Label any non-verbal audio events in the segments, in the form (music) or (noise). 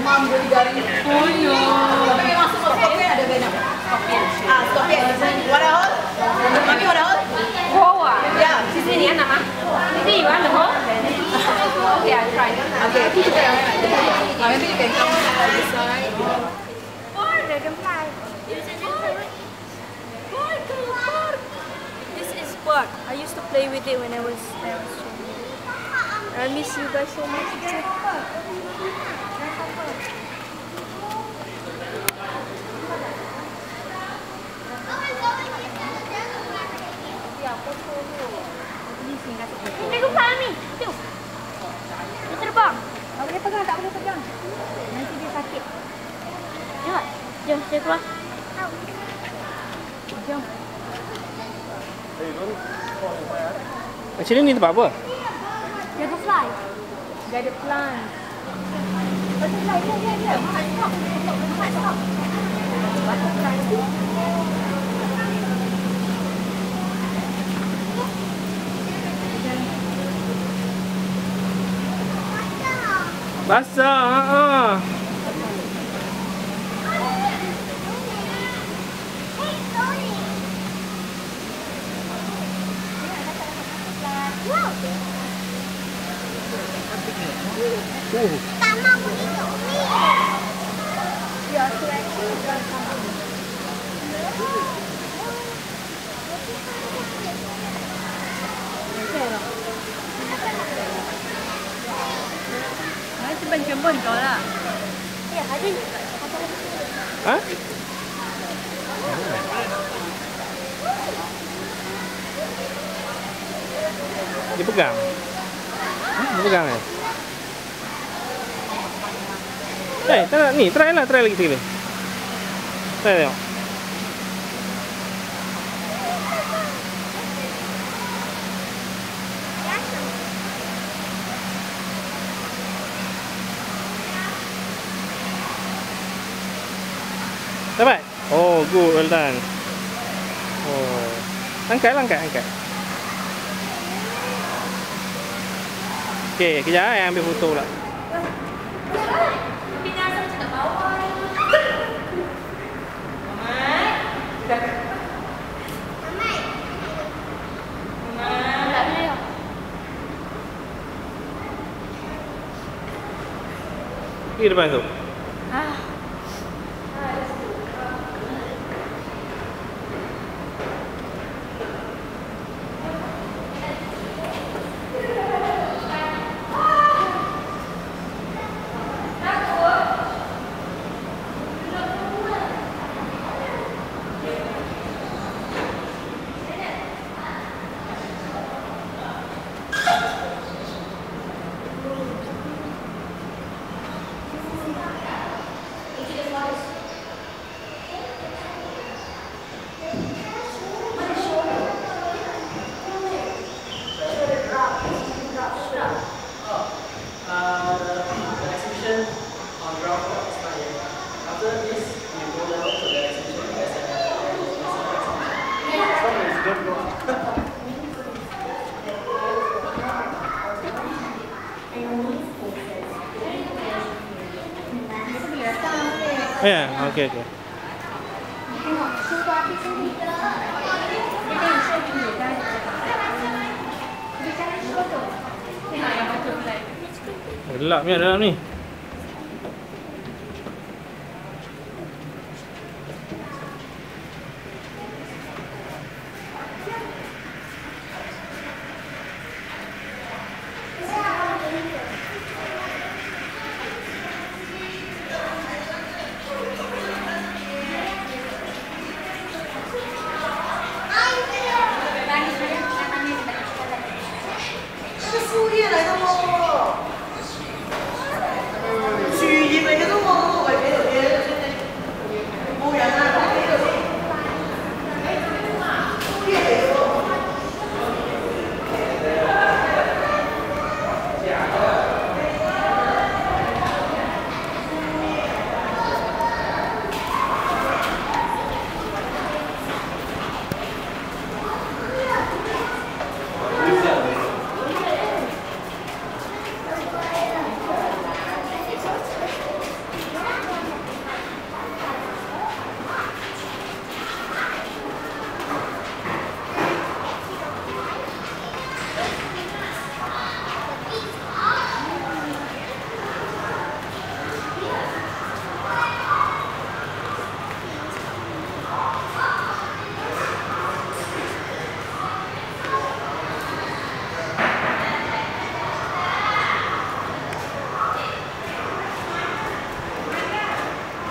Mam beli dari no. Tapi yang masuk ke ada banyak. Ah, stop ya. What a? Mami, what a hole? Wow. Ya, di sini ya, nak. Di sini, what a hole? Yeah, try. Okay, kita yang lain. Mami, ini kencang. This is gemai. I used to play with it when I was there. I miss you guys so much. Ini lupa ni. Tu. Dia terbang. Tak boleh pegang, tak boleh pegang. Nanti dia sakit. Jom, jom saya keluar. Jom. Actually ni tempat apa? Dragonfly. Dia ada plant. Butterfly, dia, dia, dia. Mahat, stop. Mahat, stop. Butterfly. Passa, ah, ah. Uh. Tama begitu. Biar aku akan Dia pegang. Dia pegang eh. Eh, tak nak ni, try lah, try lagi sekali. Try tengok. Good, well done. Oh. Angkat lah, angkat, angkat. Okay, kejap eh, ambil foto pula. Pergi depan tu. Ya, yeah, okey okey. Gelap ni dalam ni.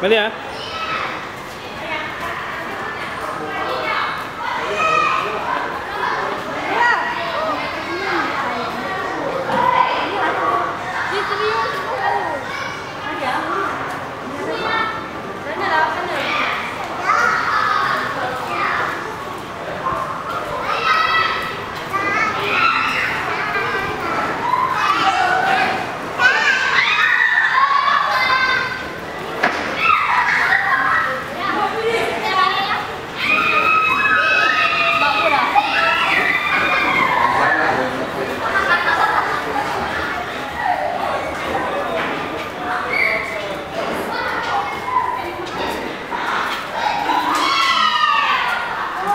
Balik ah.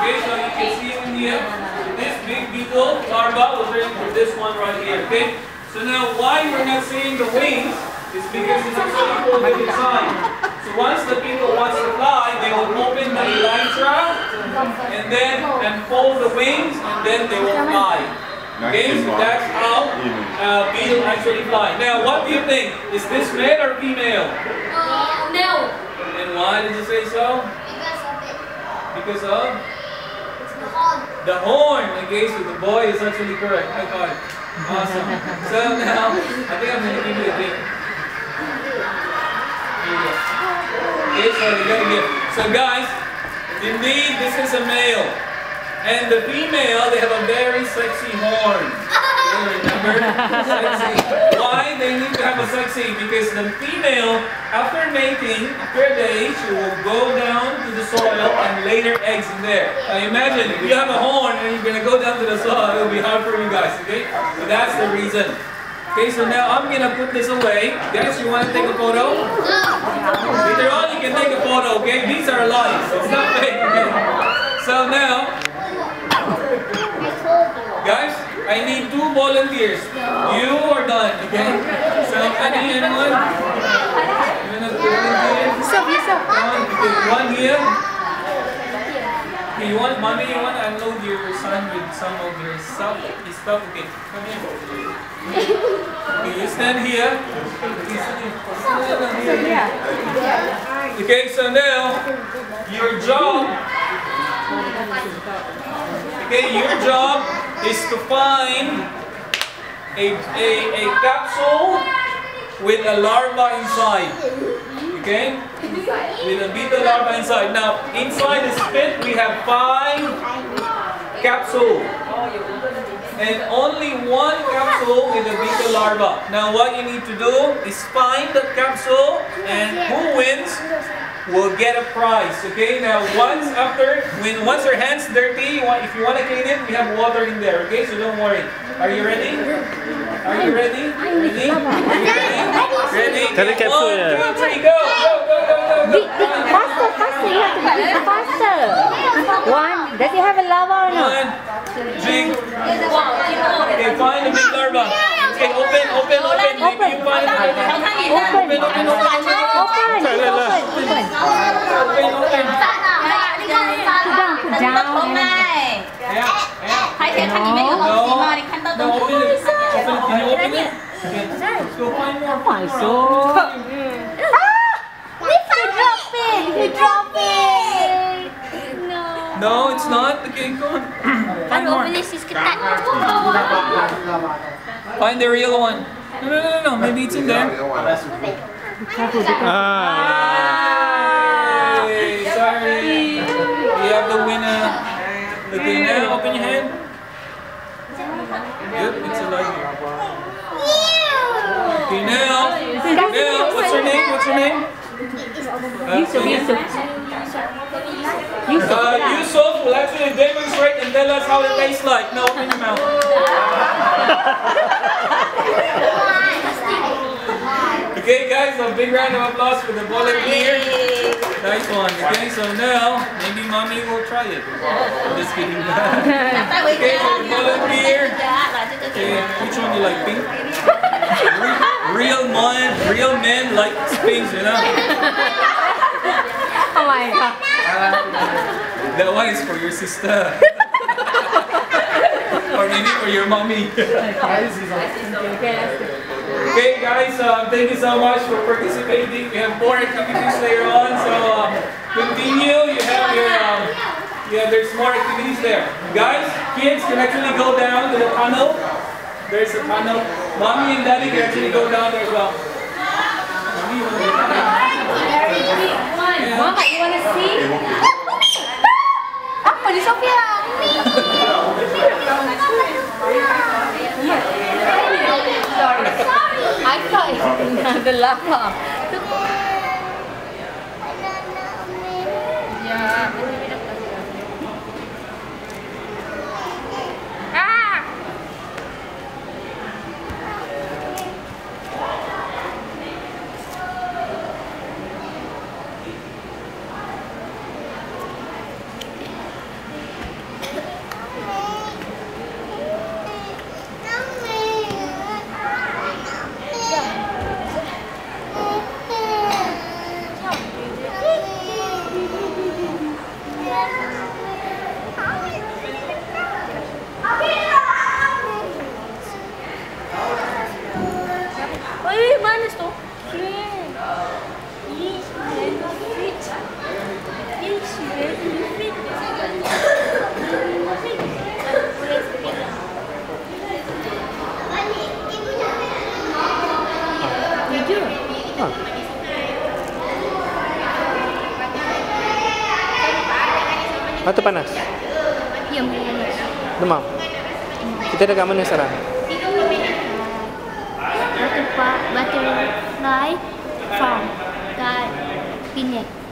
Okay, so you can see in here, this big beetle larva was ready for this one right here, okay? So now why we're not seeing the wings is because it's actually folded inside. So once the beetle wants to fly, they will open the elytra and then unfold the wings and then they will fly. Okay, so that's how uh, beetle actually fly. Now what do you think? Is this male or female? no. And why did you say so? Because of it. Because of? It's the horn. Okay, so the boy is actually correct. High five. Awesome. (laughs) So now, I think I'm going to give you a gift. Here you go. Okay, so you got a gift. So guys, indeed, this is a male. And the female, they have a very sexy horn. Okay, remember? Sexy. (laughs) Why they need to have a sex sexy? Because the female, after mating, after a day, she will go down to the soil and lay her eggs in there. Now imagine, if you have a horn and you're gonna go down to the soil, it'll be hard for you guys, okay? So that's the reason. Okay, so now I'm gonna put this away. Guys, you wanna take a photo? Later on, oh, you can take a photo, okay? These are live, it's not fake, okay? So now, guys, I need two volunteers. You are done, okay? So, any, anyone? You wanna volunteer? Yusuf, Yusuf. One, okay, one here. Okay, you want, mommy, you want to unload your son with some of your stuff? His stuff, okay. Come here. Okay, you stand here. Here. Yeah. Okay, so now, your job, okay, your job is to find a, a, a capsule with a larva inside. Okay? With a beetle larva inside. Now, inside the spit, we have five capsules. And only one capsule with a beetle larva. Now, what you need to do is find the capsule, and who wins will get a prize. Okay? Now, once after, when once your hands dirty, you want, if you want to clean it, we have water in there. Okay? So don't worry. Are you ready? Are you ready? Ready? Are you ready? Ready? Cari capsule One, ya. two, three, go! Go, go, go, go, go! Big, big, faster, faster. You have to do it faster. One. Does it have a larva or not? One, three. Okay, find the big larva. Okay, open, open, open. Maybe you find it. Open. Open, open, open. Open. Tak ada lah. Open. Open, open. Put down, put down. 哎呀，哎呀。还可以看里面有东西吗？你看到 No, 东 open 西 it. Open it. Can you open it? Okay. Let's go find more. Why so? If you drop it, if you drop it. No. No, it's not. Okay, go on. Find more. Find the real one. No, no, no, no. Maybe it's in there. Ah. Hey, sorry. We have the winner. Okay, now open your hand. Yep, it's alive here. Okay, now. Now, what's your name? What's your name? Uh, Yusuf, Yusuf. Yusuf. Uh, Yusuf will actually demonstrate and tell us how it tastes like. Now open your mouth. (laughs) Okay, guys, big round of applause for the bullet beer. Nice one. Okay, so now maybe mommy will try it. I'm just kidding. (laughs) okay, so the bowling player. Okay, which one do you like? Pink? real men, real men like pink, you know. (laughs) Oh my god. Uh, that one is for your sister. (laughs) or maybe for your mommy. Okay. Okay, guys, um, thank you so much for participating. We have more activities later on, so um, continue. You have your, um, yeah, there's more activities there. Guys, kids can actually go down to the tunnel. There's a tunnel. Mommy and daddy can actually go down there as well. Mommy, you wanna go down there? Yeah. Mama, you wanna see? Apa ni Sophia? Sorry. I thought it's Ah. Mata panas. Ya. Demam. Kita dekat mana sekarang? Butterfly Farm dan Pinet.